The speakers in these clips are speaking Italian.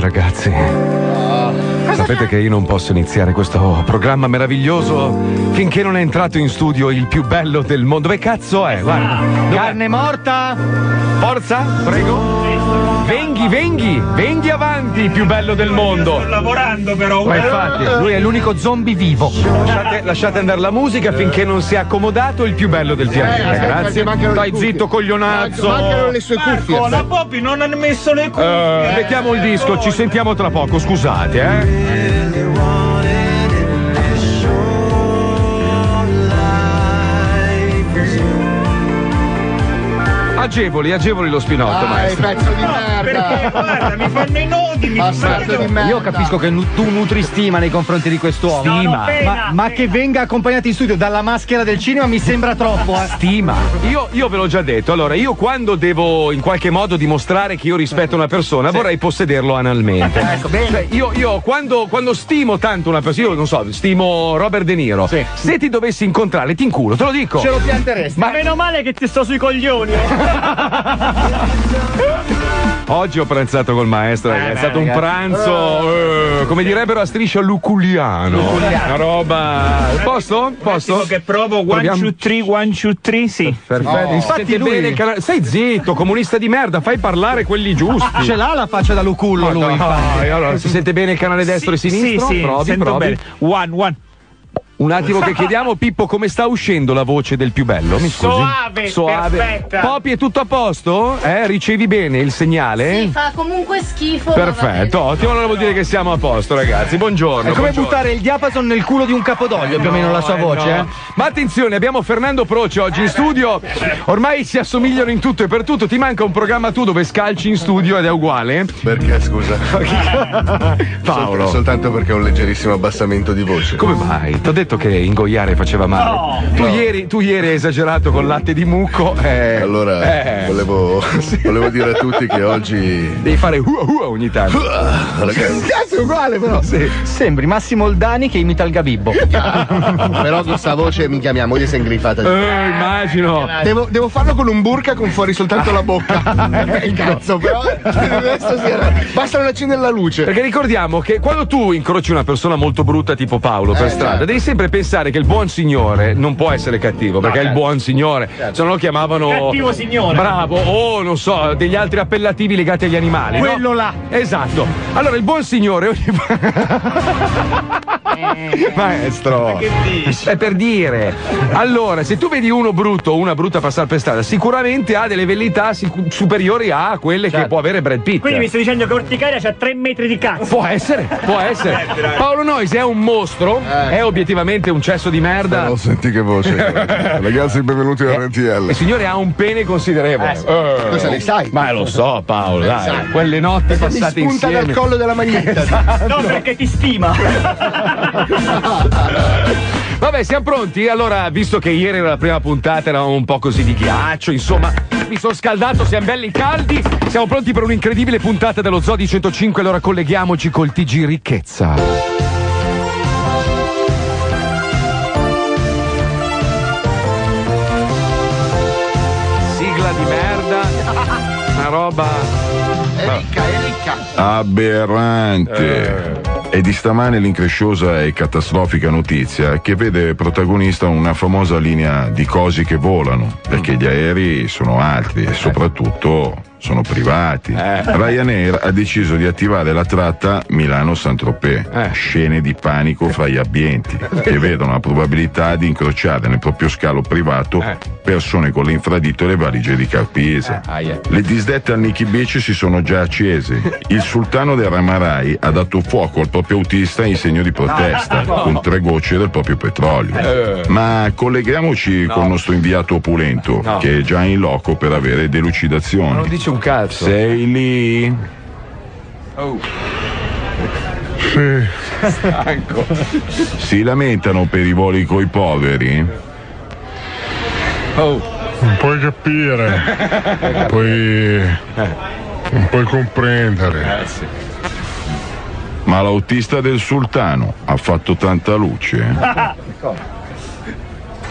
ragazzi. Sapete che io non posso iniziare questo programma meraviglioso finché non è entrato in studio il più bello del mondo. Dove cazzo è? Guarda. Carne morta? Forza, prego. Venghi, venghi, venghi avanti, più bello del mondo. Sto lavorando però. Ma infatti, Lui è l'unico zombie vivo. lasciate, lasciate andare la musica finché non si è accomodato il più bello del pianeta. aspetta, Grazie. Stai zitto, coglionazzo. Mancano le sue cuffie. Marco, la Poppy non ha messo le cuffie. Eh, mettiamo il disco, ci sentiamo tra poco, scusate, eh. Agevoli, agevoli lo spinotto, Dai, maestro. pezzo di Perché merda. guarda, mi fanno i nodi, mi Bastardo fanno di merda. Io capisco che nu- tu nutri stima nei confronti di quest'uomo. Stima. No, no, pena, Ma, ma che venga accompagnato in studio dalla maschera del cinema mi sembra troppo, eh. Stima. Io, io ve l'ho già detto, allora io quando devo in qualche modo dimostrare che io rispetto una persona vorrei possederlo analmente. Ecco, bene. Cioè, io, io quando, quando stimo tanto una persona, io non so, stimo Robert De Niro, Sì. se ti dovessi incontrare ti inculo, te lo dico. Ce lo pianteresti. Ma Meno male che ti sto sui coglioni. Oggi ho pranzato col maestro, ragazzi, è stato un pranzo, eh, come direbbero a striscia luculiano. Una roba. Posto? Posto? che provo one, Proviamo. two, three, one, two, three, sì. Perfetto. Infatti Sente lui- bene canale- Stai zitto, comunista di merda, fai parlare quelli giusti. Ce l'ha la faccia da lucullo lui, infatti. Dai, allora, si sente bene il canale destro Sì, e sinistro? Sì, sì, provi, sento provi. bene. One, one. Un attimo che chiediamo, Pippo, come sta uscendo la voce del più bello? Mi scusi. Soave, perfetta. Popi, è tutto a posto? Eh, ricevi bene il segnale? Sì, fa comunque schifo. Perfetto, ottimo, allora vuol dire che siamo a posto, ragazzi. Buongiorno. È come buongiorno. buttare il diapason nel culo di un capodoglio, più o meno la sua Eh, voce, no. eh. Ma attenzione, abbiamo Fernando Proce oggi in studio. Ormai si assomigliano in tutto e per tutto. Ti manca un programma tu dove scalci in studio ed è uguale? Perché scusa? Paolo. Sol- soltanto perché ho un leggerissimo abbassamento di voce. Come mai? Ti ho detto che ingoiare faceva male. tu, Ieri, tu ieri hai esagerato con latte di mucco. Eh, Allora eh, volevo, volevo dire a tutti che oggi. devi fare hua hua ogni tanto. Cazzo, è uguale però. Sì. Sembri Massimo Oldani che imita il Gabibbo. Però con sta voce mi chiama moglie si è ingrifata. Eh, immagino. Devo, devo farlo con un burka con fuori soltanto la bocca. Eh, Cazzo, però il Basta non accendere la luce. Perché ricordiamo che quando tu incroci una persona molto brutta tipo Paolo per Eh, strada, certo. devi sempre pensare che il buon signore non può essere cattivo, perché è il buon signore. Se no lo chiamavano. Cattivo signore. Bravo, o non so, degli altri appellativi legati agli animali. no? Quello là. Esatto. Allora il buon signore ogni Maestro. È per dire. Allora, se tu vedi uno brutto o una brutta passare per strada, sicuramente ha delle velleità sicu- superiori a quelle che può avere Brad Pitt. Quindi mi stai dicendo che Orticaria c'ha 3 metri di cazzo. Può essere, può essere. Paolo Nois è un mostro, è obiettivamente un cesso di merda. Oh, senti che voce. Ragazzi, benvenuti a RTL. Il signore ha un pene considerevole. Eh. Cosa ne sai? Ma lo so, Paolo, dai. Quelle notti Mi passate spunta dal insieme. collo della maglietta. No, perché ti stima. Vabbè, siamo pronti? Allora, visto che ieri era la prima puntata, eravamo un po' così di ghiaccio, insomma, mi sono scaldato, siamo belli caldi. Siamo pronti per un'incredibile puntata dello Zoo di 105, allora colleghiamoci col TG Ricchezza. Sigla di merda. Una roba. È ricca, è di stamane l'incresciosa e catastrofica notizia che vede protagonista una famosa linea di cosi che volano, perché gli aerei sono altri e soprattutto sono privati. Ryanair ha deciso di attivare la tratta Milano-Saint-Tropez. Eh. Scene di panico fra gli ambienti che vedono la probabilità di incrociare nel proprio scalo privato Eh. persone con l'infradito e le valigie di Carpisa. Aia. Le disdette al Nikki Beach si sono già accese. Il sultano del Ramarai ha dato fuoco al proprio autista in segno di protesta, con tre gocce del proprio petrolio. Ma colleghiamoci con il nostro inviato opulento, No. che è già in loco per avere Non delucidazioni. Un cazzo. Sei lì? Stanco. Si lamentano per i voli coi poveri? Oh. Non puoi capire, puoi, non puoi comprendere. Ma l'autista del sultano ha fatto tanta luce?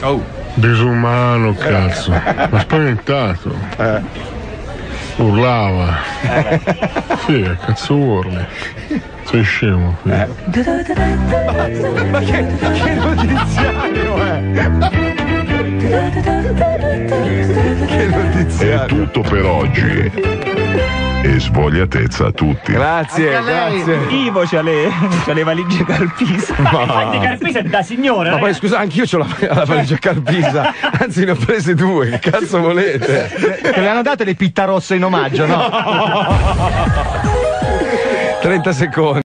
Oh. Disumano, cazzo. Mi ha spaventato. Urlava. Sì, che cazzo urli? Sei scemo, figlio. Ma che, che notiziario è? Che È notiziario. tutto per oggi. E svogliatezza a tutti. Grazie, a grazie. Ivo c'ha le, c'ha le valigie Carpisa. Infatti Carpisa è da signore. Ma poi scusa, anch'io ho la, la valigia carpisa, anzi ne ho prese due, che cazzo volete? Te le hanno date le pitta rosse in omaggio, no? 30 secondi.